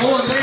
on